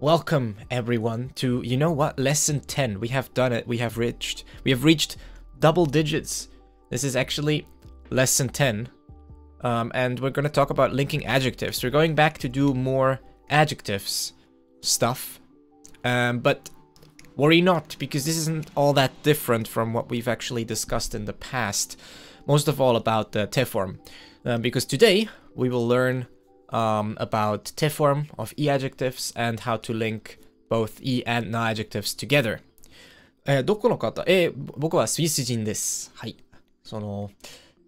Welcome everyone to you know what lesson 10 we have done it. We have reached we have reached double digits. This is actually lesson 10 um, and we're going to talk about linking adjectives. We're going back to do more adjectives stuff. Um, but worry not because this isn't all that different from what we've actually discussed in the past. Most of all about the te form uh, because today we will learn um, about te-form of e-adjectives and how to link both e and na adjectives together. Eh, えー、どこの方えー、僕はスイス人です。はい。その、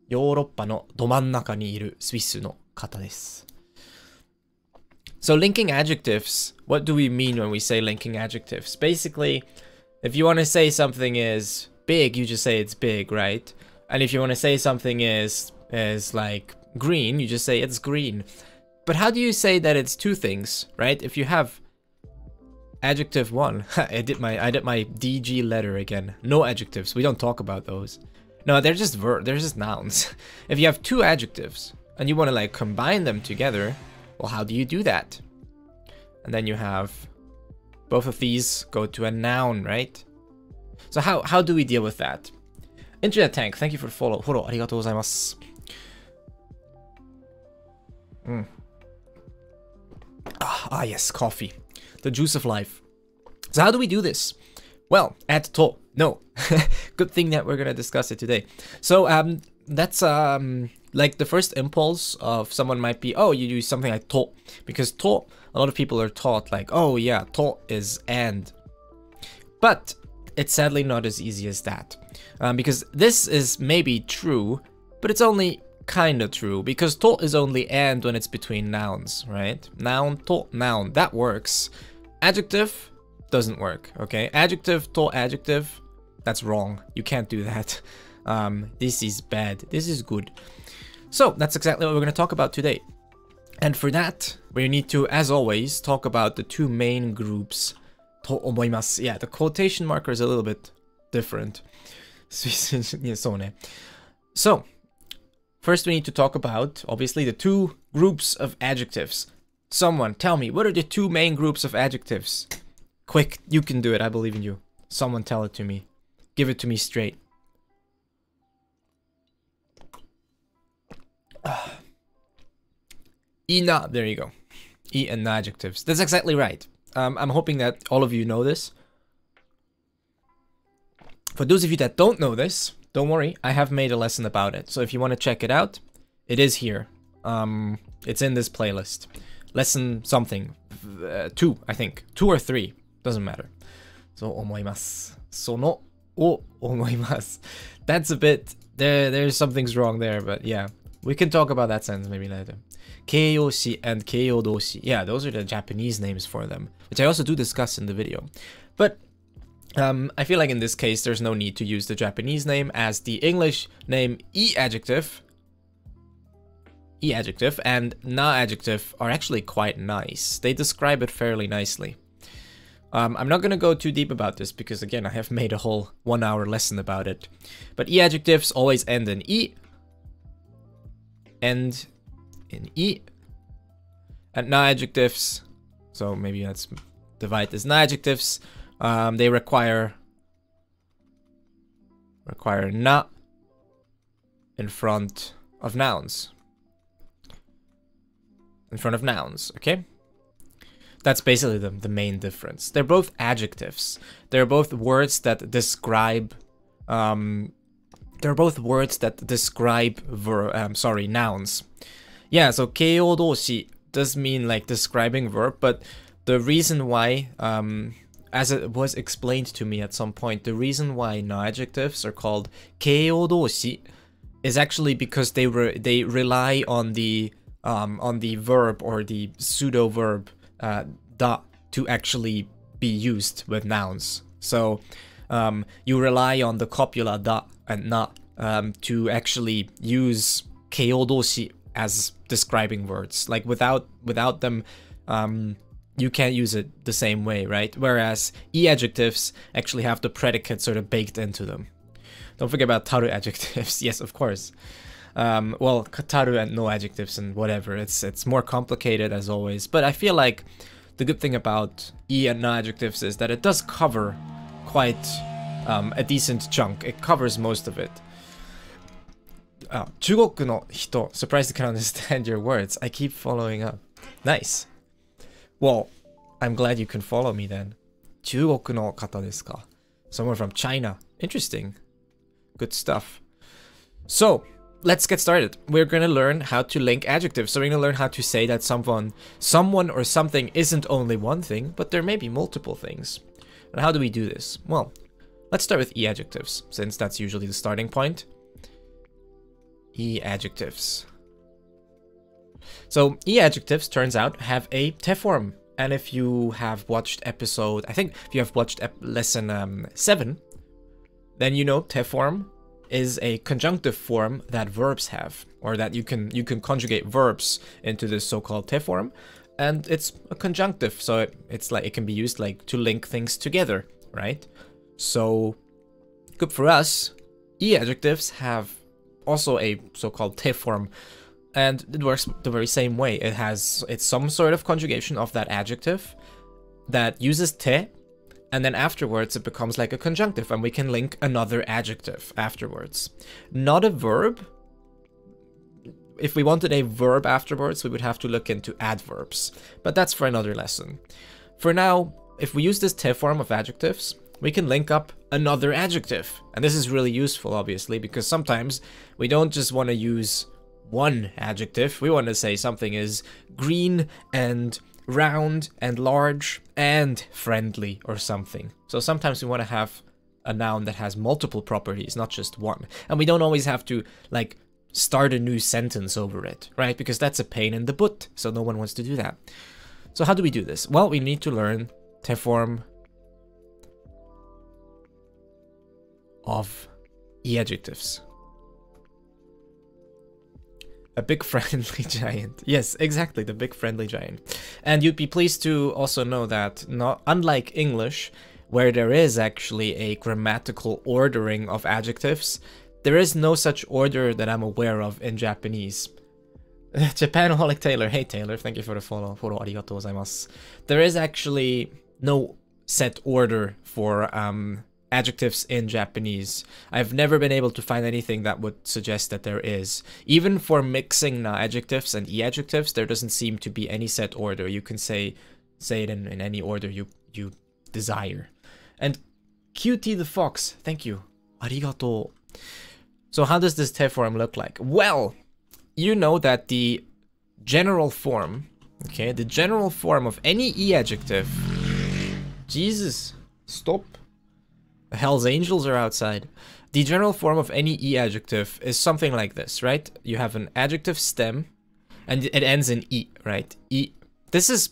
ヨーロッパのど真ん中にいるスイスの方です。So linking adjectives, what do we mean when we say linking adjectives? Basically, if you want to say something is big, you just say it's big, right? And if you want to say something is is like green, you just say it's green. But how do you say that it's two things, right? If you have adjective one, I did my I did my DG letter again. No adjectives. We don't talk about those. No, they're just ver they're just nouns. if you have two adjectives and you want to like combine them together, well, how do you do that? And then you have both of these go to a noun, right? So how how do we deal with that? Internet Tank, thank you for the follow. フォローありがとうございます。 Ah, yes, coffee. The juice of life. So how do we do this? Well, at all. No. Good thing that we're gonna discuss it today. So um that's um like the first impulse of someone might be, oh, you use something like to because to a lot of people are taught like, oh yeah, to is and. But it's sadly not as easy as that. Um, because this is maybe true, but it's only kinda true, because to is only and when it's between nouns, right? Noun, to, noun, that works. Adjective doesn't work, okay? Adjective, to, adjective, that's wrong. You can't do that. Um, this is bad. This is good. So that's exactly what we're gonna talk about today. And for that, we need to, as always, talk about the two main groups. To omoimasu. Yeah, the quotation marker is a little bit different. so, eh first we need to talk about, obviously, the two groups of adjectives. Someone, tell me, what are the two main groups of adjectives? Quick, you can do it, I believe in you. Someone tell it to me. Give it to me straight. E na, there you go. E and adjectives. That's exactly right. Um, I'm hoping that all of you know this. For those of you that don't know this, don't worry, I have made a lesson about it, so if you want to check it out, it is here. Um, it's in this playlist. Lesson something, uh, two, I think, two or three, doesn't matter. So omoimasu. Sono o omoimasu. That's a bit, there, there's something's wrong there, but yeah. We can talk about that sentence maybe later. Keiyoshi and Keiyodoshi. Yeah, those are the Japanese names for them, which I also do discuss in the video. But um, I feel like in this case, there's no need to use the Japanese name as the English name e adjective, e adjective, and na adjective are actually quite nice. They describe it fairly nicely. Um, I'm not gonna go too deep about this because again, I have made a whole one hour lesson about it. But e adjectives always end in e, end in e, and na adjectives. So maybe let's divide this na adjectives. Um, they require require na in front of nouns. In front of nouns, okay? That's basically the, the main difference. They're both adjectives. They're both words that describe um, they're both words that describe ver um, sorry, nouns. Yeah, so keiyodoshi does mean like describing verb, but the reason why um, as it was explained to me at some point, the reason why na adjectives are called keiyodoshi is actually because they were they rely on the um, on the verb or the pseudo verb uh, da to actually be used with nouns. So um, you rely on the copula da and na um, to actually use keiyodoshi as describing words. Like without without them, um, you can't use it the same way, right? Whereas e adjectives actually have the predicate sort of baked into them. Don't forget about taru adjectives. yes, of course. Um, well, taru and no adjectives and whatever. It's it's more complicated as always. But I feel like the good thing about e and na adjectives is that it does cover quite um, a decent chunk. It covers most of it. Uh, 中国の人 surprised to can understand your words. I keep following up. Nice. Well, I'm glad you can follow me then. 中国の方ですか Someone from China. Interesting. Good stuff. So, let's get started. We're going to learn how to link adjectives. So we're going to learn how to say that someone, someone or something isn't only one thing, but there may be multiple things. And how do we do this? Well, let's start with e-adjectives, since that's usually the starting point. E-adjectives. So e-adjectives, turns out, have a te form. And if you have watched episode, I think if you have watched lesson um, 7, then you know te form is a conjunctive form that verbs have, or that you can you can conjugate verbs into this so-called te form, and it's a conjunctive, so it, it's like it can be used like to link things together, right? So good for us. E adjectives have also a so-called te form, and it works the very same way. It has it's some sort of conjugation of that adjective that uses te and then afterwards it becomes like a conjunctive and we can link another adjective afterwards. Not a verb. If we wanted a verb afterwards, we would have to look into adverbs, but that's for another lesson. For now, if we use this te form of adjectives, we can link up another adjective. And this is really useful, obviously, because sometimes we don't just want to use one adjective. We want to say something is green and round and large and friendly or something. So sometimes we want to have a noun that has multiple properties, not just one. And we don't always have to like start a new sentence over it, right? Because that's a pain in the butt. So no one wants to do that. So how do we do this? Well, we need to learn te form of e adjectives. A big friendly giant. Yes, exactly, the big friendly giant. And you'd be pleased to also know that, not unlike English, where there is actually a grammatical ordering of adjectives, there is no such order that I'm aware of in Japanese. Japanaholic Taylor. Hey Taylor, thank you for the follow. Follow arigatou. There is actually no set order for um, adjectives in Japanese. I've never been able to find anything that would suggest that there is. Even for mixing na adjectives and e adjectives, there doesn't seem to be any set order. You can say say it in, in any order you you desire. And QT the Fox, thank you. Arigato. So how does this te form look like? Well, you know that the general form, okay, the general form of any e adjective. Jesus, stop Hell's Angels are outside. The general form of any E adjective is something like this, right? You have an adjective stem and it ends in E, right? E. This is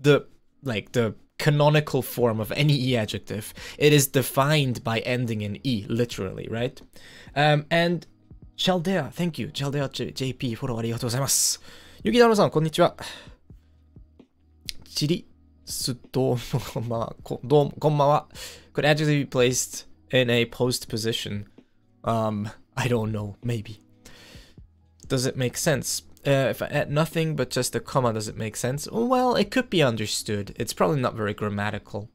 the, like, the canonical form of any E adjective. It is defined by ending in E, literally, right? Um, and Chaldea, thank you. Chaldea JP, フォローありがとうございます。ゆきだろさん、こんにちは。チリ Sudoma, komma, could actually be placed in a post position. Um, I don't know, maybe. Does it make sense? Uh, if I add nothing but just a comma, does it make sense? Well, it could be understood. It's probably not very grammatical.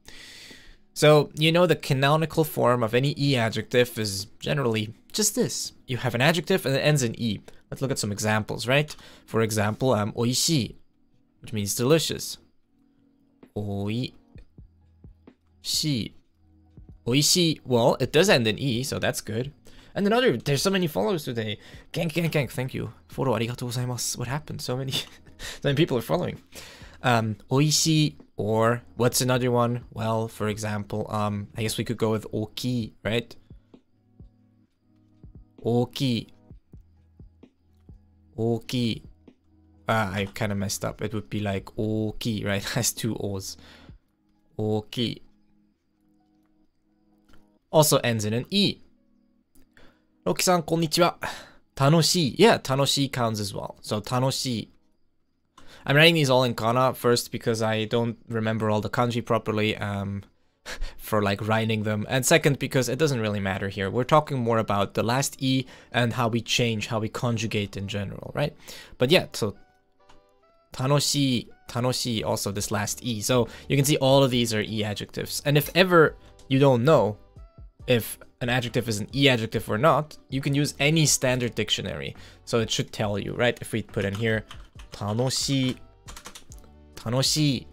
So, you know the canonical form of any E adjective is generally just this. You have an adjective and it ends in E. Let's look at some examples, right? For example, um, oishii, which means delicious. Oishii. Oishi, well, it does end in E, so that's good. And another, there's so many followers today. Gang, gang, gang, thank you. Follow arigatou gozaimasu. What happened? So many, so many people are following. Um, oishi, or what's another one? Well, for example, um, I guess we could go with oki, right? Oki. Oki. Ah, I kind of messed up. It would be like oki, right? Has two O's. Oki also ends in an E. Roki-san, konnichiwa. Tanoshii. Yeah, tanoshii counts as well. So tanoshii. I'm writing these all in kana first because I don't remember all the kanji properly um, for like writing them. And second because it doesn't really matter here. We're talking more about the last E and how we change, how we conjugate in general, right? But yeah, so tanoshii tanoshi also this last e. So you can see all of these are e adjectives. And if ever you don't know if an adjective is an e adjective or not, you can use any standard dictionary. So it should tell you, right? If we put in here tanoshi, tanoshi,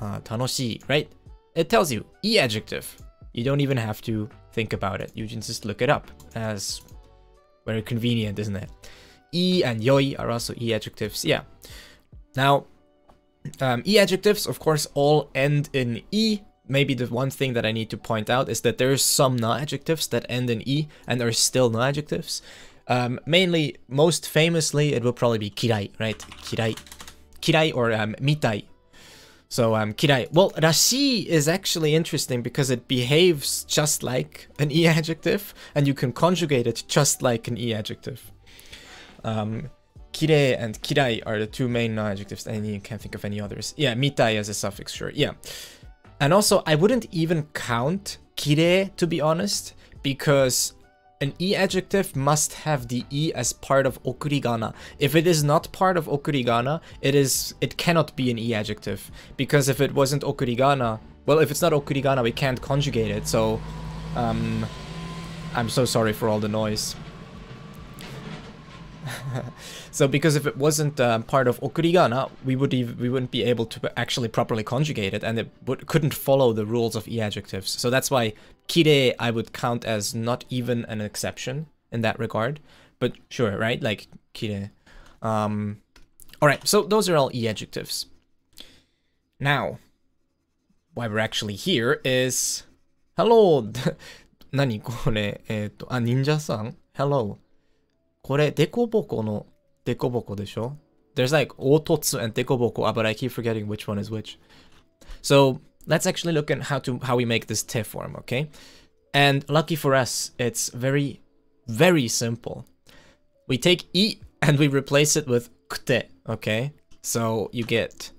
uh, tanoshi, right? It tells you e adjective. You don't even have to think about it. You can just look it up as very convenient, isn't it? E and yoi are also e adjectives. Yeah. Now, um, e adjectives, of course, all end in e. Maybe the one thing that I need to point out is that there are some na adjectives that end in e and are still na adjectives. Um, mainly, most famously, it will probably be kirai, right? Kirai. Kirai or um, mitai. So, um, kirai. Well, rashi is actually interesting because it behaves just like an e adjective and you can conjugate it just like an e adjective. Um, kire and kirai are the two main adjectives, and you can't think of any others. Yeah, mitai as a suffix, sure. Yeah. And also, I wouldn't even count kire, to be honest, because an e adjective must have the e as part of okurigana. If it is not part of okurigana, it is it cannot be an e adjective because if it wasn't okurigana, well, if it's not okurigana, we can't conjugate it. So, um, I'm so sorry for all the noise. so because if it wasn't um, part of okurigana, we would we wouldn't be able to actually properly conjugate it, and it would, couldn't follow the rules of e adjectives. So that's why kire I would count as not even an exception in that regard. But sure, right? Like kire. Um, all right. So those are all e adjectives. Now, why we're actually here is hello. 何これえっ、ー、と、あ、忍者さん ?Hello. これ、デコボコのデコボコでしょ There's like Ototsu and Dekoboko, but I keep forgetting which one is which. So let's actually look at how to how we make this te form, okay? And lucky for us, it's very, very simple. We take i and we replace it with kute, okay? So you get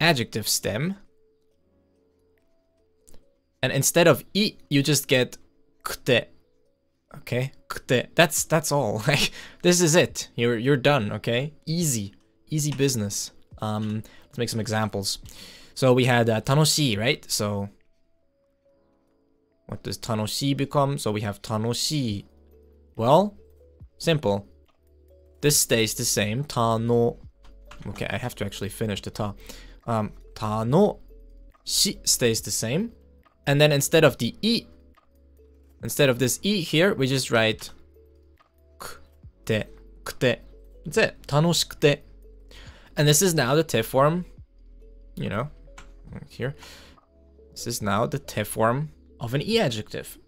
adjective stem. And instead of i, you just get kute. Okay, that's that's all. Like this is it. You're you're done. Okay, easy, easy business. Um, let's make some examples. So we had uh, tanoshi, right? So what does tanoshi become? So we have tanoshi. Well, simple. This stays the same. Tano. Okay, I have to actually finish the ta. Um, tano shi stays the same. And then instead of the i, Instead of this e here, we just write kute, kute. That's it. 楽しくて. And this is now the te form, you know, here. This is now the te form of an e adjective.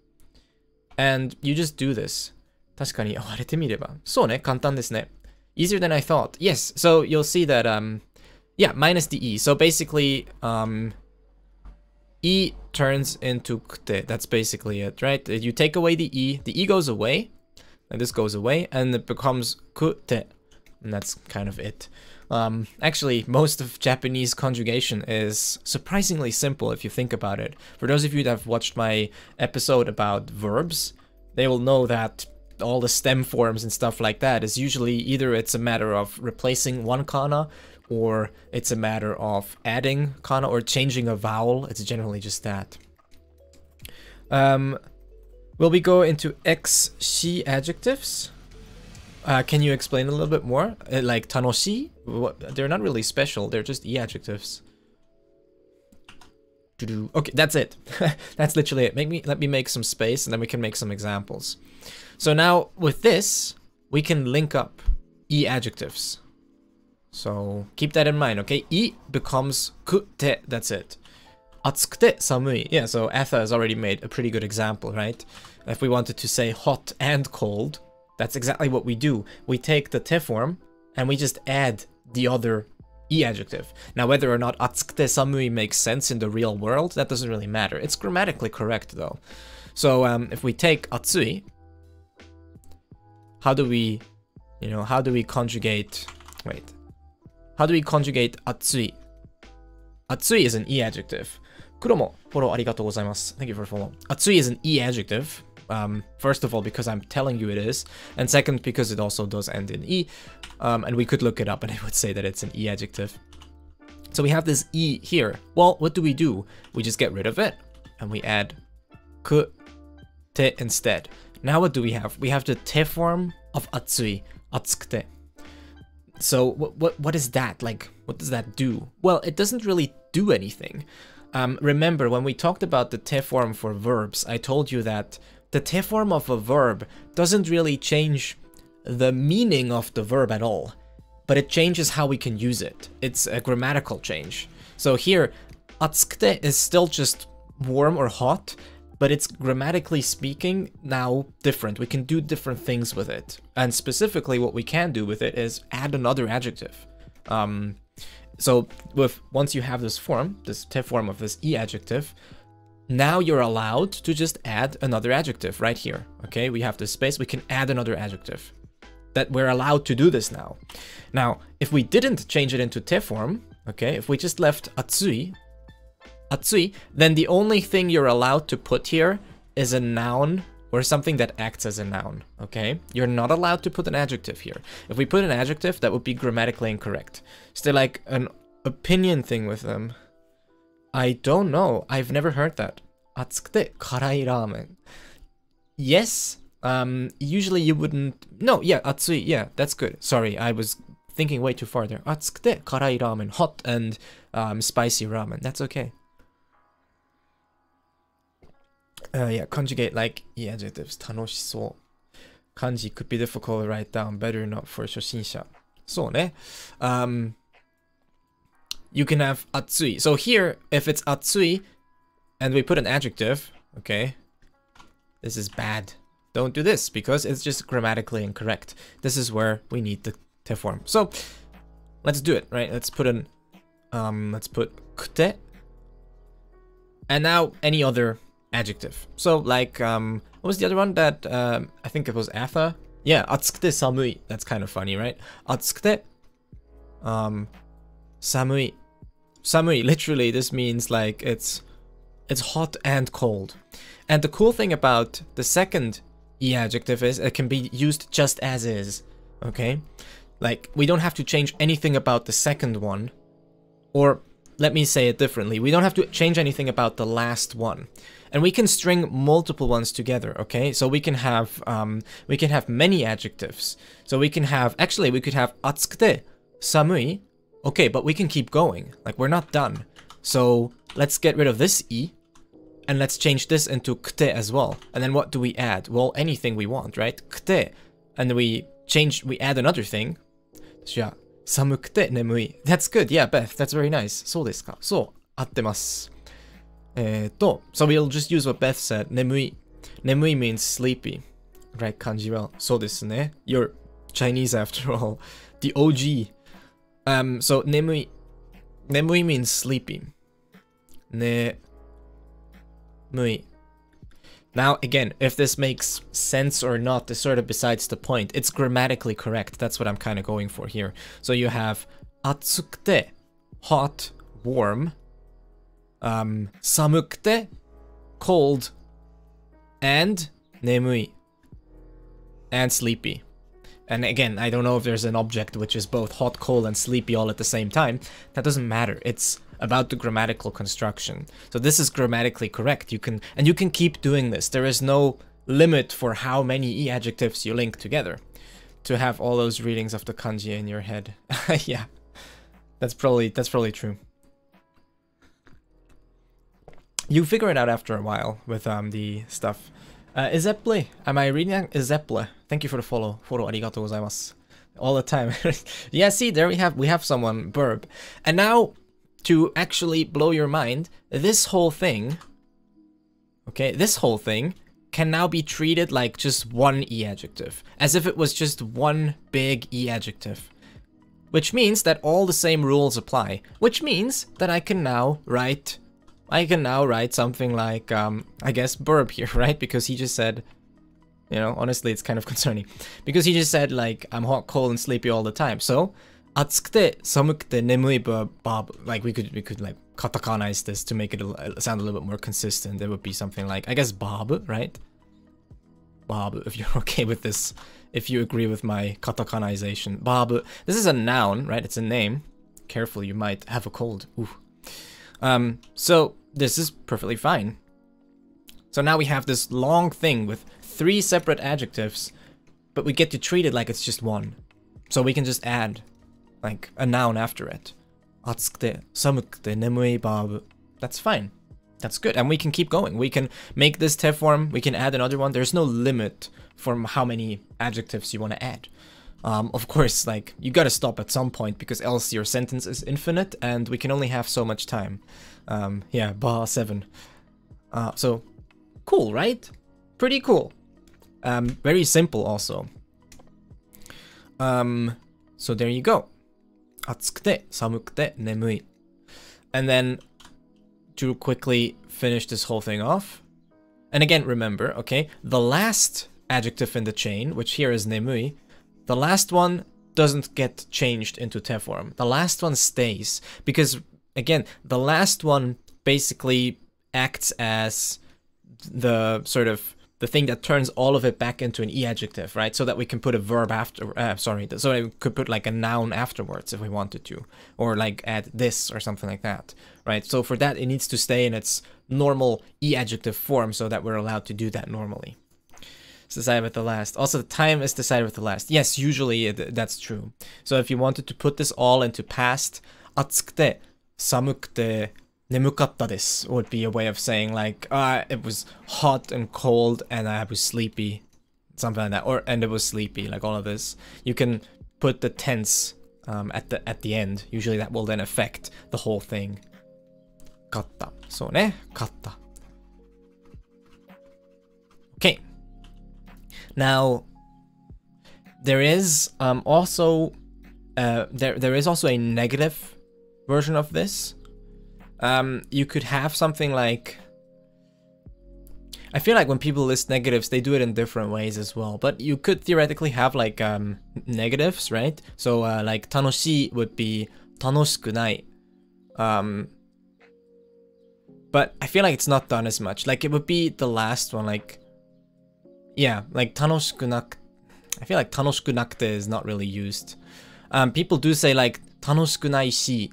And you just do this. 確かに、言われてみれば。そうね、簡単ですね。Easier than I thought. Yes, so you'll see that, um, yeah, minus the e. So basically, um, E turns into kute. That's basically it, right? You take away the E, the E goes away, and this goes away, and it becomes kute. And that's kind of it. Um, actually, most of Japanese conjugation is surprisingly simple if you think about it. For those of you that have watched my episode about verbs, they will know that all the stem forms and stuff like that is usually either it's a matter of replacing one kana or it's a matter of adding kana or changing a vowel. It's generally just that. Um, will we go into X, she adjectives? Uh, can you explain a little bit more? Uh, like tanoshi? They're not really special, they're just e adjectives. Okay, that's it. that's literally it. Make me let me make some space and then we can make some examples. So now with this, we can link up e adjectives. So keep that in mind, okay? I becomes kute, that's it. Atsukute samui. Yeah, so Atha has already made a pretty good example, right? If we wanted to say hot and cold, that's exactly what we do. We take the te form and we just add the other e adjective. Now, whether or not atsukute samui makes sense in the real world, that doesn't really matter. It's grammatically correct, though. So um, if we take atsui, how do we, you know, how do we conjugate, wait, how do we conjugate atsui? Atsui is an e adjective. Kuromo. Thank you for follow. Atsui is an e adjective. Um, first of all, because I'm telling you it is, and second, because it also does end in e. Um, and we could look it up and it would say that it's an e adjective. So we have this e here. Well, what do we do? We just get rid of it and we add ku te instead. Now what do we have? We have the te form of atsui, atsukute. So what, what what is that? Like what does that do? Well, it doesn't really do anything. Um, remember when we talked about the te form for verbs, I told you that the te form of a verb doesn't really change the meaning of the verb at all, but it changes how we can use it. It's a grammatical change. So here, atsukute is still just warm or hot, but it's grammatically speaking now different. We can do different things with it. And specifically what we can do with it is add another adjective. Um, so with once you have this form, this te form of this e adjective, now you're allowed to just add another adjective right here. Okay, we have this space, we can add another adjective. That we're allowed to do this now. Now, if we didn't change it into te form, okay, if we just left atsui atsui, then the only thing you're allowed to put here is a noun or something that acts as a noun, okay? You're not allowed to put an adjective here. If we put an adjective, that would be grammatically incorrect. Is there like an opinion thing with them? I don't know. I've never heard that. Atsukute karai ramen. Yes, um, usually you wouldn't... No, yeah, atsui, yeah, that's good. Sorry, I was thinking way too far there. Atsukute karai ramen, hot and um, spicy ramen. That's okay. Uh, yeah, conjugate like e adjectives 楽しそう漢字 could be difficult to write down better not for 初心者そうね um you can have atsui so here if it's atsui and we put an adjective okay this is bad don't do this because it's just grammatically incorrect this is where we need the te form so let's do it right let's put an um let's put kute and now any other adjective. So like, um, what was the other one that, um, I think it was Atha? Yeah, atsukute samui. That's kind of funny, right? Atsukute, um, samui. Samui, literally, this means like it's, it's hot and cold. And the cool thing about the second e adjective is it can be used just as is, okay? Like, we don't have to change anything about the second one, or let me say it differently. We don't have to change anything about the last one. And we can string multiple ones together, okay? So we can have um, we can have many adjectives. So we can have actually we could have atsukute, samui. Okay, but we can keep going. Like we're not done. So let's get rid of this e and let's change this into kte as well. And then what do we add? Well, anything we want, right? Kte. And we change we add another thing. So yeah, 寒くて眠い。That's good. Yeah, Beth. That's very nice. そうですか。そう、合ってます。えっと、so we'll just use what Beth said. 眠い。眠い means sleepy. Right, 漢字は。そうですね。You're Chinese after all. The OG. Um, so 眠い。眠い means sleepy. ね。むい。 Now, again, if this makes sense or not is sort of besides the point. It's grammatically correct. That's what I'm kind of going for here. So you have atsukte, hot, warm, um, samukute, cold, and nemui, and sleepy. And again, I don't know if there's an object which is both hot, cold, and sleepy all at the same time. That doesn't matter. It's about the grammatical construction. So this is grammatically correct. You can and you can keep doing this. There is no limit for how many e adjectives you link together to have all those readings of the kanji in your head. yeah. That's probably that's probably true. You figure it out after a while with um the stuff. Uh, Izeple, am I reading Izeple? Thank you for the follow. Follow arigatou gozaimasu. All the time. yeah, see, there we have we have someone, Burb. And now to actually blow your mind, this whole thing, okay, this whole thing can now be treated like just one E adjective, as if it was just one big E adjective. Which means that all the same rules apply, which means that I can now write, I can now write something like, um, I guess burb here, right? Because he just said, you know, honestly, it's kind of concerning. Because he just said, like, I'm hot, cold, and sleepy all the time. So, 暑くて寒くて眠い but Bob like we could we could like katakanize this to make it a, sound a little bit more consistent it would be something like I guess Bob right Bob if you're okay with this if you agree with my katakanization Bob this is a noun right it's a name careful, you might have a cold. Ooh. Um, so this is perfectly fine. So now we have this long thing with three separate adjectives, but we get to treat it like it's just one. So we can just add like a noun after it. That's fine. That's good. And we can keep going. We can make this te form. We can add another one. There's no limit for how many adjectives you want to add. Um, of course, like, you gotta stop at some point because else your sentence is infinite and we can only have so much time. Um, yeah, bah 7. Uh, so, cool, right? Pretty cool. Um, very simple also. Um, so there you go. 暑くて寒くて眠い. And then to quickly finish this whole thing off. And again, remember, okay, the last adjective in the chain, which here is nemui, the last one doesn't get changed into te form. The last one stays because again, the last one basically acts as the sort of the thing that turns all of it back into an e adjective, right? So that we can put a verb after, uh, sorry, so I could put like a noun afterwards if we wanted to, or like add this or something like that, right? So for that, it needs to stay in its normal e adjective form so that we're allowed to do that normally. It's decided with the last. Also, the time is decided with the last. Yes, usually it, that's true. So if you wanted to put this all into past, atsukte, samukte, Nemukatta this would be a way of saying like uh, it was hot and cold and I was sleepy. Something like that. Or and it was sleepy, like all of this. You can put the tense um, at the at the end. Usually that will then affect the whole thing. Katta. So ne, katta. Okay. Now there is um, also uh, there there is also a negative version of this um, you could have something like I feel like when people list negatives, they do it in different ways as well. But you could theoretically have like um, negatives, right? So uh, like tanoshi would be tanoshikunai. Um, but I feel like it's not done as much. Like it would be the last one, like yeah, like tanoshikunak. I feel like tanoshikunakute is not really used. Um, people do say like tanoshikunai shi,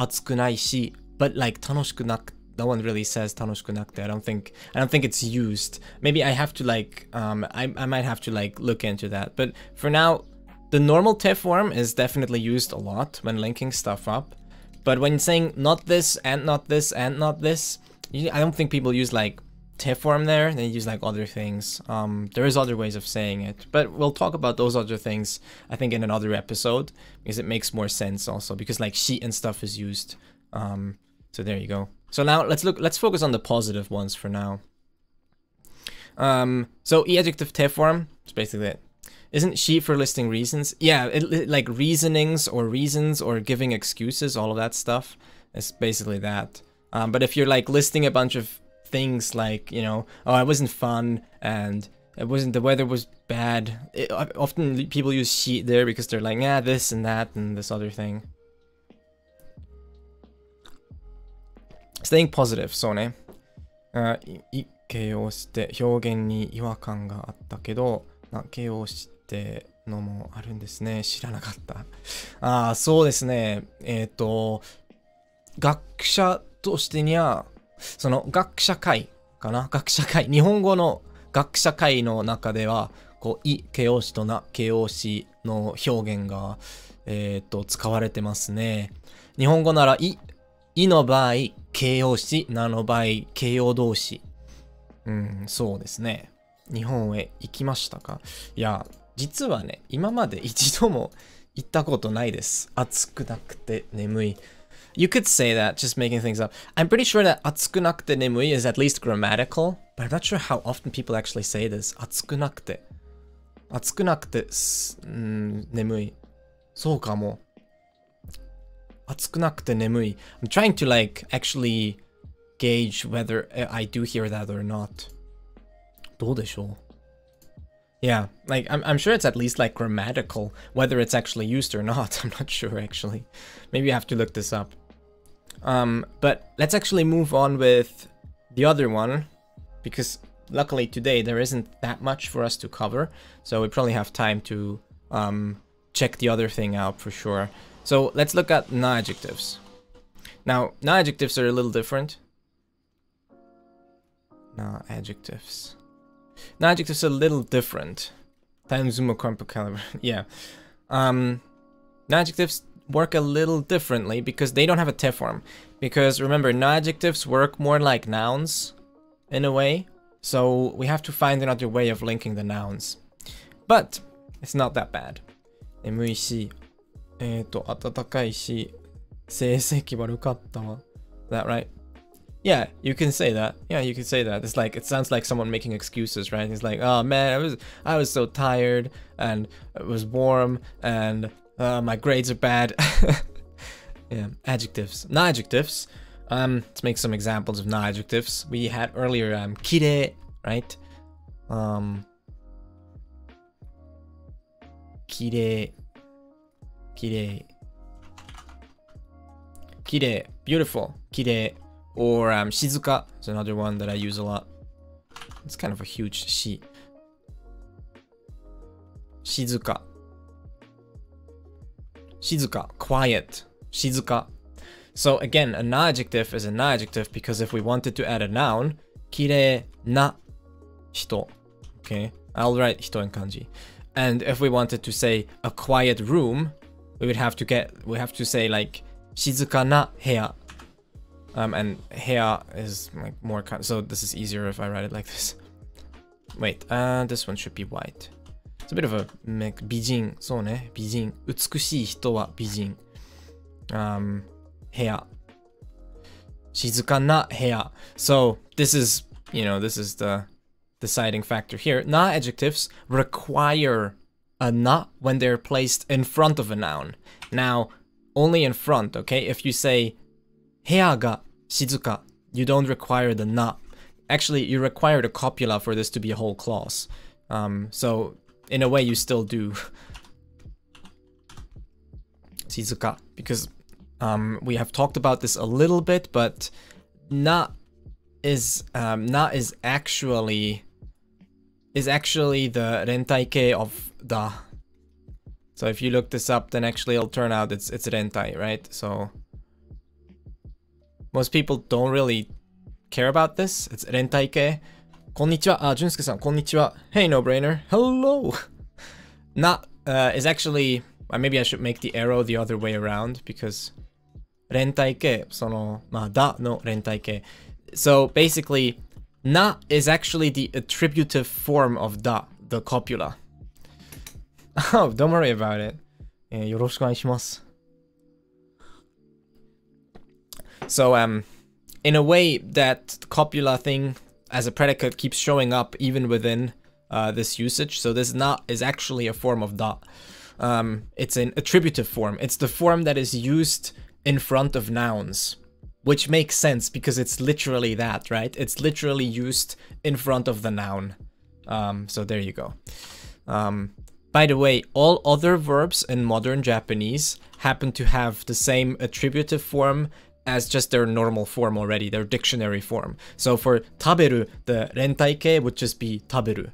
atsukunai shi, but like tanoshikunak no one really says tanoshikunak I don't think I don't think it's used. Maybe I have to like um I, I might have to like look into that. But for now, the normal te form is definitely used a lot when linking stuff up. But when saying not this and not this and not this, I don't think people use like te form there. They use like other things. Um, there is other ways of saying it, but we'll talk about those other things. I think in another episode because it makes more sense also because like sheet and stuff is used. Um, so there you go. So now let's look. Let's focus on the positive ones for now. Um, so e adjective te form. It's basically it. Isn't shi for listing reasons? Yeah, it, it, like reasonings or reasons or giving excuses, all of that stuff. It's basically that. Um, but if you're like listing a bunch of things like, you know, oh, it wasn't fun and it wasn't, the weather was bad. It, often people use shi there because they're like, yeah, this and that and this other thing. Staying positive そうね、uh, い形容して表現に違和感があったけど形容してのもあるんですね。知らなかった。ああそうですね。えっ、ー、と学者としてにはその学者会かな？学者会。日本語の学者会の中ではこう、い形容詞とな形容詞の表現が、えっ、ー、と、使われてますね。日本語なら、い、いの場合、形容詞、なの場合、形容動詞。うん、そうですね。日本へ行きましたかいや、実はね、今まで一度も行ったことないです。暑くなくて眠い。You could say that, just making things up. I'm pretty sure that 暑くなくて眠い is at least grammatical, but I'm not sure how often people actually say this. 暑くなくて。暑くなくて、うん、眠い。そうかも。I'm trying to like actually gauge whether I do hear that or not. どうでしょう Yeah, like I'm, I'm sure it's at least like grammatical, whether it's actually used or not. I'm not sure actually. Maybe I have to look this up. Um, but let's actually move on with the other one, because luckily today there isn't that much for us to cover, so we probably have time to um, check the other thing out for sure. So let's look at na-adjectives. Now, na-adjectives are a little different. Na-adjectives. na adjectives are a little different. Times Zumo Corpo Caliber, yeah. Um, na-adjectives work a little differently because they don't have a te form. Because remember, non-adjectives work more like nouns in a way. So we have to find another way of linking the nouns. But it's not that bad. And we see. えっ、ー、と、暖かいし、成績悪かったわ。That right? Yeah, you can say that. Yeah, you can say that. It's like it sounds like someone making excuses, right? He's like, oh man, I was I was so tired, and it was warm, and uh, my grades are bad. yeah, adjectives, not adjectives. Um, let's make some examples of na adjectives. We had earlier um kire, right? Um, kire kire, kire, beautiful, kire, or um, shizuka is another one that I use a lot. It's kind of a huge shi. Shizuka. Shizuka, quiet. Shizuka. So again, an adjective is an adjective because if we wanted to add a noun, kire na hito. Okay, I'll write hito in kanji. And if we wanted to say a quiet room, we would have to get, we have to say like shizuka na heya. Um, and heya is like more kind. So this is easier if I write it like this. Wait, uh, this one should be white. It's a bit of a 美人そうね美人美しい人は美人 um 部屋静かな部屋 so this is you know this is the deciding factor here na adjectives require a na when they're placed in front of a noun. Now, only in front, okay? If you say hea ga shizuka, you don't require the na. Actually, you require the copula for this to be a whole clause. Um, so, in a way, you still do shizuka, because um, we have talked about this a little bit, but na is um, na is actually is actually the rentaike of da. So if you look this up, then actually it'll turn out it's it's rentai, right? So most people don't really care about this. It's rentaike. こんにちは。あ、淳介さん、こんにちは。Hey, no brainer. Hello. Not, uh, is actually, uh, maybe I should make the arrow the other way around because 連帯形、その、まあ、だの連帯形。So basically, na is actually the attributive form of da, the copula. Oh, don't worry about it. えー、よろしくお願いします。So, um, in a way, that copula thing as a predicate keeps showing up even within uh, this usage. So this na is actually a form of da. Um, it's an attributive form. It's the form that is used in front of nouns, which makes sense because it's literally that, right? It's literally used in front of the noun. Um, so there you go. Um, by the way, all other verbs in modern Japanese happen to have the same attributive form as just their normal form already, their dictionary form. So for taberu, the rentaike would just be taberu.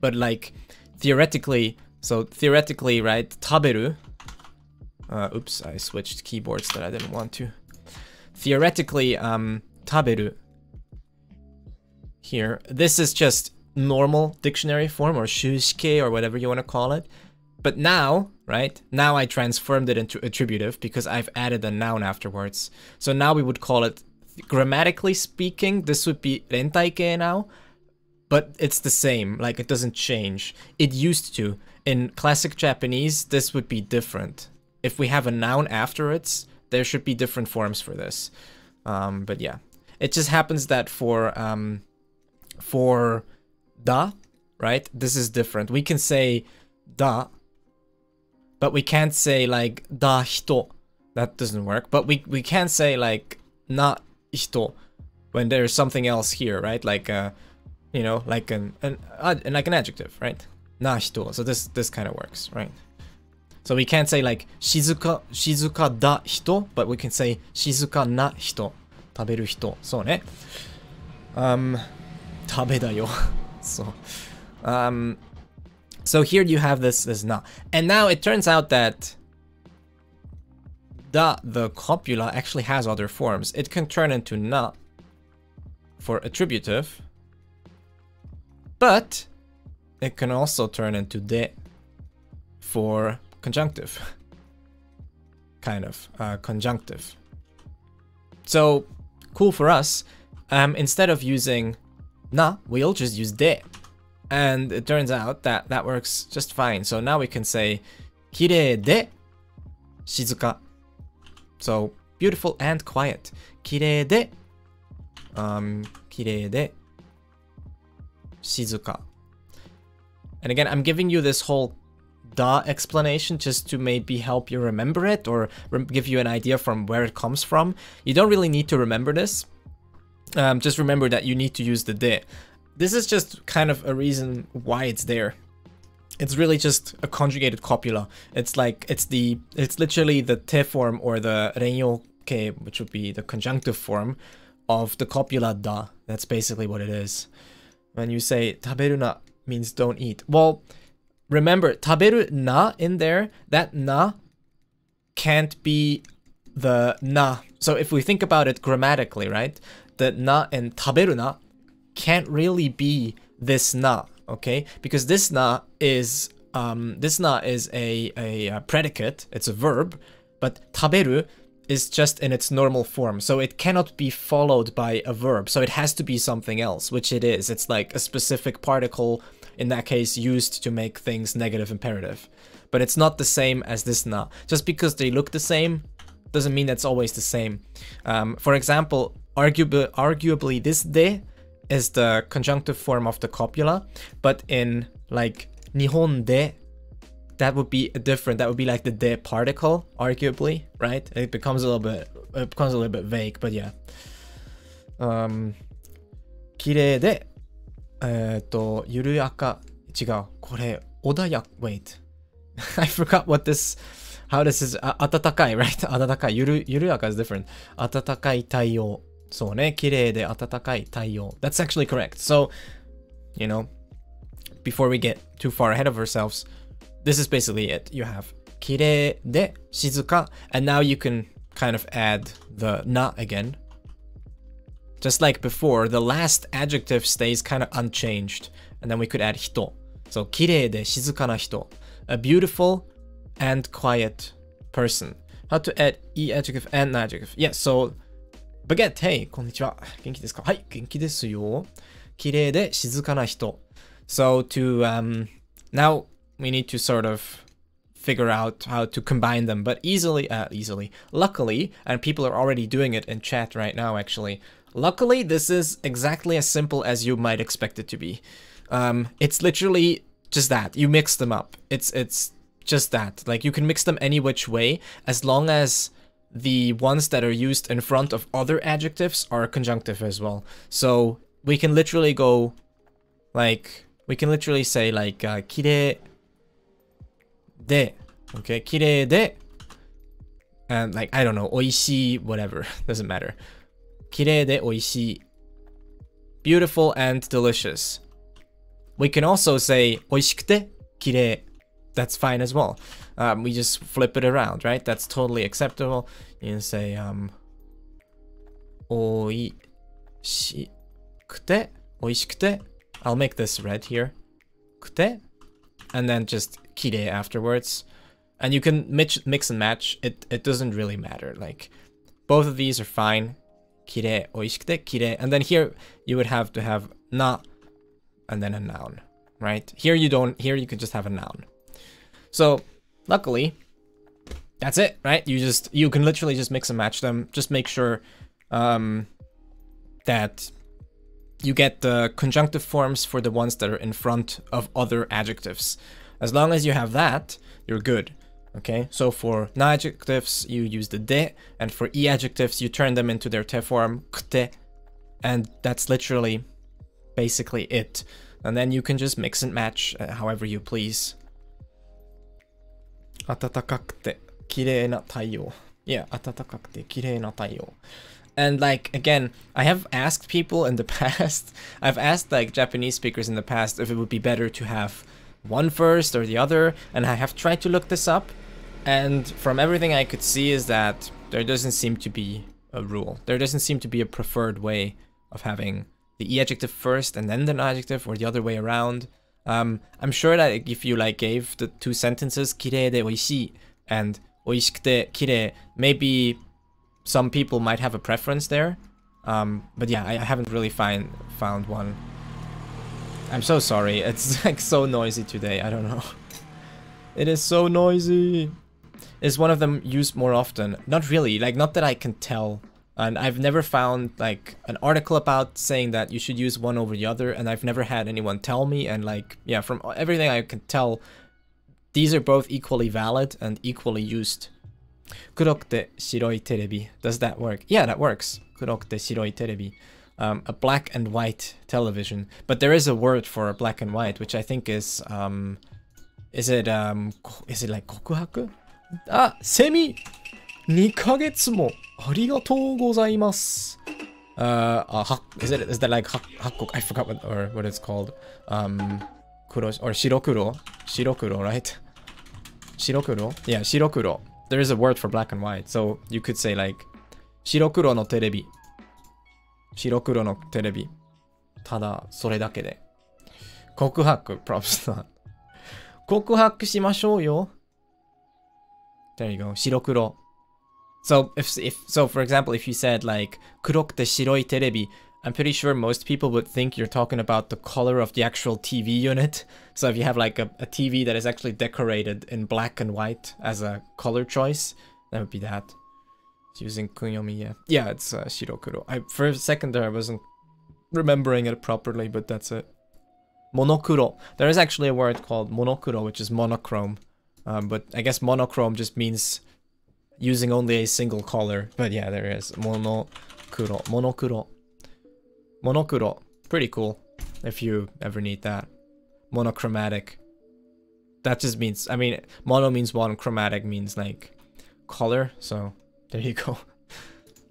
But like theoretically, so theoretically, right, taberu, uh, oops, I switched keyboards that I didn't want to. Theoretically, um, taberu here, this is just normal dictionary form or shushike or whatever you want to call it. But now, right, now I transformed it into attributive because I've added a noun afterwards. So now we would call it, grammatically speaking, this would be rentaike now, but it's the same, like it doesn't change. It used to. In classic Japanese, this would be different. If we have a noun after it, there should be different forms for this. Um, but yeah, it just happens that for um, for da, right, this is different. We can say da but we can't say like da hito. That doesn't work. But we we can say like na hito when there's something else here, right? Like uh, you know, like an an uh, like an adjective, right? Na hito. So this this kind of works, right? So we can't say like shizuka shizuka da hito, but we can say shizuka na hito. 食べる人。そうね。Um, 食べだよ。そう。Um, so here you have this, this na. And now it turns out that da, the copula, actually has other forms. It can turn into na for attributive, but it can also turn into de for conjunctive. kind of, uh, conjunctive. So, cool for us. Um, instead of using na, we'll just use de. And it turns out that that works just fine. So now we can say kirei de shizuka. So beautiful and quiet. Kirei de um kirei de shizuka. And again, I'm giving you this whole da explanation just to maybe help you remember it or give you an idea from where it comes from. You don't really need to remember this. Um, just remember that you need to use the de. This is just kind of a reason why it's there. It's really just a conjugated copula. It's like, it's the, it's literally the te form or the renyoukei, which would be the conjunctive form of the copula da. That's basically what it is. When you say taberuna means don't eat. Well, remember, taberu na in there, that na can't be the na. So if we think about it grammatically, right? The na and taberu na can't really be this na, okay? Because this na is um, this na is a, a, a predicate, it's a verb, but taberu is just in its normal form, so it cannot be followed by a verb, so it has to be something else, which it is. It's like a specific particle, in that case, used to make things negative imperative. But it's not the same as this na. Just because they look the same doesn't mean that's always the same. Um, for example, arguably, arguably this de is the conjunctive form of the copula, but in like Nihon de, that would be different. That would be like the de particle, arguably, right? It becomes a little bit, it becomes a little bit vague, but yeah. Um, 綺麗で、 えっと、緩やか、違う。これ、穏や、wait. I forgot what this, how this is, あ、暖かい, right? 暖かい。ゆる、緩やか is different. 暖かい太陽。そうね、綺麗で暖かい太陽。That's actually correct. So, you know, before we get too far ahead of ourselves, this is basically it. You have 綺麗で静か and now you can kind of add the na again. Just like before, the last adjective stays kind of unchanged. And then we could add hito. So 綺麗で静かな人. A beautiful and quiet person. How to add e adjective and adjective. Yeah, so Baguette, hey, こんにちは。元気ですかはい、元気ですよ。綺麗で静かな人。So to, um, now we need to sort of figure out how to combine them, but easily, uh, easily, luckily, and people are already doing it in chat right now, actually. Luckily, this is exactly as simple as you might expect it to be. Um, it's literally just that. You mix them up. It's, it's just that. Like, you can mix them any which way, as long as the ones that are used in front of other adjectives are conjunctive as well. So we can literally go like we can literally say like uh, kire de okay kire de and like I don't know oishii whatever doesn't matter kire de oishii beautiful and delicious. We can also say oishikute kire that's fine as well um, we just flip it around, right? That's totally acceptable. You can say, um, おいしくて、おいしくて. I'll make this red here. くて, and then just kire afterwards. And you can mix, mix and match. It, it doesn't really matter. Like, both of these are fine. Kire, oishikute, kire. And then here, you would have to have na, and then a noun, right? Here you don't, here you can just have a noun. So luckily, that's it, right? You just, you can literally just mix and match them. Just make sure um, that you get the conjunctive forms for the ones that are in front of other adjectives. As long as you have that, you're good. Okay, so for na adjectives, you use the de, and for e adjectives, you turn them into their te form, kte, and that's literally basically it. And then you can just mix and match uh, however you please. Atatakakte, kirei na taiyo. Yeah, atatakakte, kirei na taiyo. And like, again, I have asked people in the past, I've asked like Japanese speakers in the past if it would be better to have one first or the other, and I have tried to look this up, and from everything I could see is that there doesn't seem to be a rule. There doesn't seem to be a preferred way of having the e adjective first and then the adjective or the other way around. Um, I'm sure that if you like gave the two sentences, kirei de oishii and oishikute kirei, maybe some people might have a preference there. Um, but yeah, I haven't really find found one. I'm so sorry. It's like so noisy today. I don't know. It is so noisy. Is one of them used more often? Not really, like not that I can tell. And I've never found like an article about saying that you should use one over the other and I've never had anyone tell me and like, yeah, from everything I can tell, these are both equally valid and equally used. Kurote shiroi terebi. Does that work? Yeah, that works. Kurote shiroi terebi. Um, a black and white television. But there is a word for a black and white, which I think is, um, is it, um, is it like kokuhaku? 白? Ah, semi! 2ヶ月もありがとうございます。Uh, uh, is it, is that like hakkok? I forgot what, or what it's called. Um, kuro, or shirokuro? Shirokuro, right? Shirokuro? Yeah, shirokuro. There is a word for black and white, so you could say like, 白黒のテレビ。白黒のテレビ。ただ、それだけで。告白、props not. 告白しましょうよ。There you go. Shirokuro. So if if so for example if you said like kurokute shiroi terebi, I'm pretty sure most people would think you're talking about the color of the actual TV unit. So if you have like a, a TV that is actually decorated in black and white as a color choice, that would be that. It's using kunyomi, yeah. Yeah, it's uh, shirokuro. I for a second there I wasn't remembering it properly, but that's it. Monokuro. There is actually a word called monokuro, which is monochrome. Um, but I guess monochrome just means using only a single color. But yeah, there is. Monokuro. Monokuro. Monokuro. Pretty cool. If you ever need that. Monochromatic. That just means, I mean, mono means one, chromatic means like color. So there you go.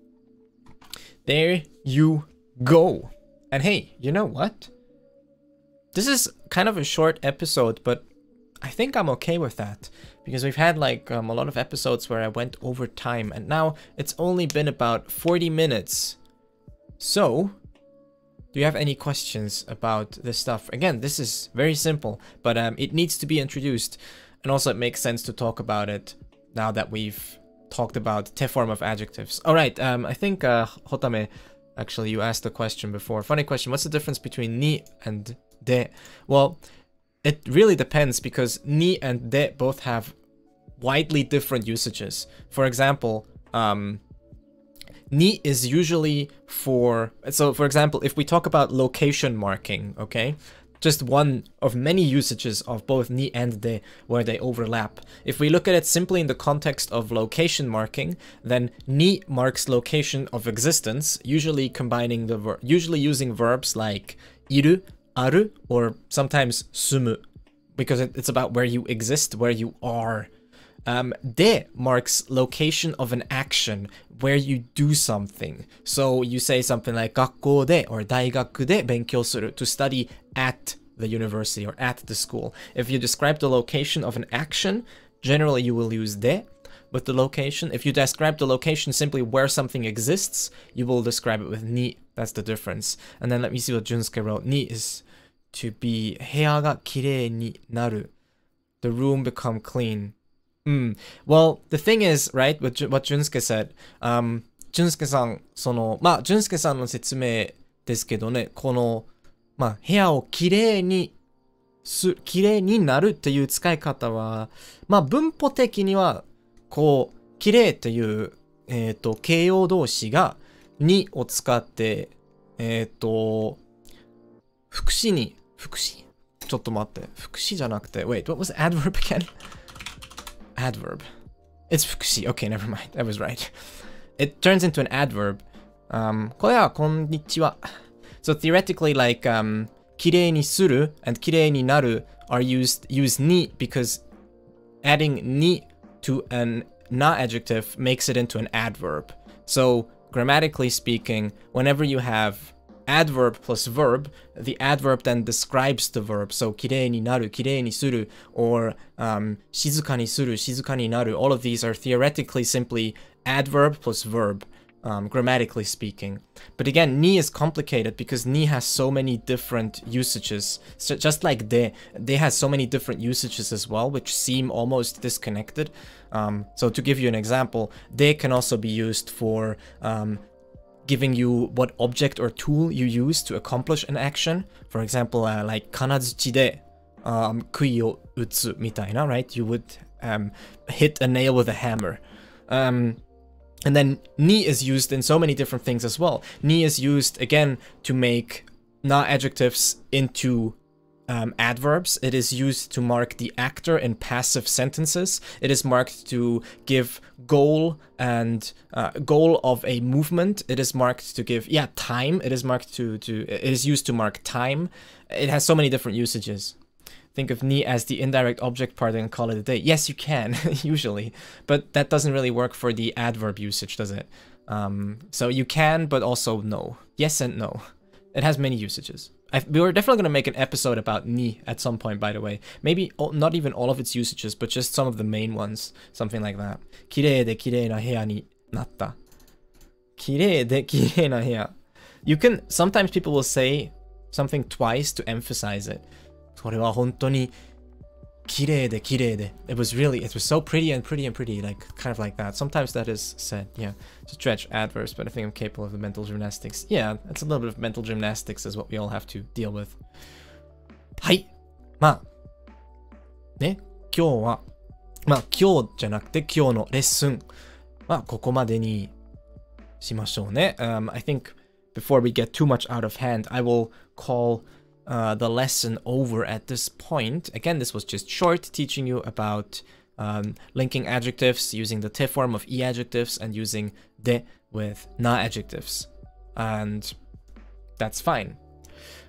there you go. And hey, you know what? This is kind of a short episode, but I think I'm okay with that because we've had like um, a lot of episodes where I went over time and now it's only been about 40 minutes. So, do you have any questions about this stuff? Again, this is very simple, but um, it needs to be introduced and also it makes sense to talk about it now that we've talked about te form of adjectives. All right, um, I think uh, Hotame, actually you asked a question before. Funny question, what's the difference between ni and de? Well, it really depends because ni and de both have widely different usages. For example, um, ni is usually for, so for example, if we talk about location marking, okay, just one of many usages of both ni and de where they overlap. If we look at it simply in the context of location marking, then ni marks location of existence, usually combining the usually using verbs like iru aru or sometimes sumu because it's about where you exist, where you are. Um, de marks location of an action where you do something. So you say something like 学校で or 大学で勉強する to study at the university or at the school. If you describe the location of an action, generally you will use de with the location. If you describe the location simply where something exists, you will describe it with ni. That's the difference. And then let me see what Junsuke wrote. Ni is to be 部屋がきれいになる the room become clean mm. well the thing is right what, what Junsuke said um 淳介さんそのまあ淳介さんの説明ですけどねこのまあ部屋をきれいにすきれいになるっていう使い方はまあ文法的には こうきれいっていうえっ、ー、と形容動詞がにを使ってえっ、ー、と副詞に副詞ちょっと待って。副詞じゃなくて。Wait, what was adverb again? Adverb. It's 副詞. Okay, never mind. I was right. It turns into an adverb. Um, これはこんにちは。So theoretically, like, um, きれいにする and きれいになる are used, use ni because adding ni to an adjective makes it into an adverb. So grammatically speaking, whenever you have adverb plus verb, the adverb then describes the verb. So kirei ni naru, kirei ni suru, or um, shizuka ni suru, shizuka ni naru. All of these are theoretically simply adverb plus verb. Um, grammatically speaking. But again, ni is complicated because ni has so many different usages. So just like de, de has so many different usages as well, which seem almost disconnected. Um, so to give you an example, de can also be used for um, giving you what object or tool you use to accomplish an action. For example, uh, like kanazuchi de um, kui o utsu mitaina, right? You would um, hit a nail with a hammer. And then ni is used in so many different things as well. Ni is used again to make na adjectives into um, adverbs. It is used to mark the actor in passive sentences. It is marked to give goal and uh, goal of a movement. It is marked to give yeah time. It is marked to to it is used to mark time. It has so many different usages think of ni as the indirect object part and call it a day. Yes, you can, usually, but that doesn't really work for the adverb usage, does it? Um, so you can, but also no. Yes and no. It has many usages. I've, We are definitely going to make an episode about ni at some point, by the way. Maybe all, not even all of its usages, but just some of the main ones. Something like that. Kirei de kirei na heya ni natta. Kirei de kirei na heya. You can, sometimes people will say something twice to emphasize it. それは本当に kirede, kirede. It was really, it was so pretty and pretty and pretty, like kind of like that. Sometimes that is said, yeah, to stretch adverse, but I think I'm capable of the mental gymnastics. Yeah, it's a little bit of mental gymnastics is what we all have to deal with. はい。まあ、ね、今日は、まあ今日じゃなくて今日のレッスンはここまでにしましょうね。Um, I think before we get too much out of hand, I will call uh, the lesson over at this point. Again, this was just short, teaching you about um, linking adjectives using the te form of e adjectives and using de with na adjectives. And that's fine.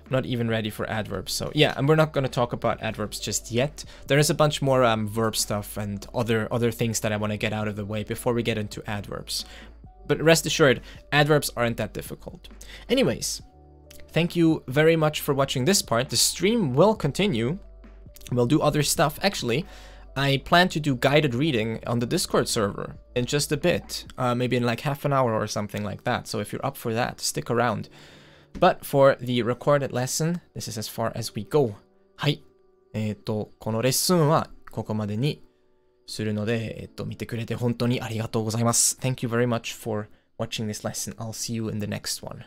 Not even ready for adverbs. So yeah, and we're not going to talk about adverbs just yet. There is a bunch more um, verb stuff and other other things that I want to get out of the way before we get into adverbs. But rest assured, adverbs aren't that difficult. Anyways, Thank you very much for watching this part. The stream will continue. We'll do other stuff. Actually, I plan to do guided reading on the Discord server in just a bit. Uh, maybe in like half an hour or something like that. So if you're up for that, stick around. But for the recorded lesson, this is as far as we go. はい。えっ、ー、と、このレッスンはここまでにするので、えっ、ー、と、見てくれて本当にありがとうございます。Thank you very much for watching this lesson. I'll see you in the next one.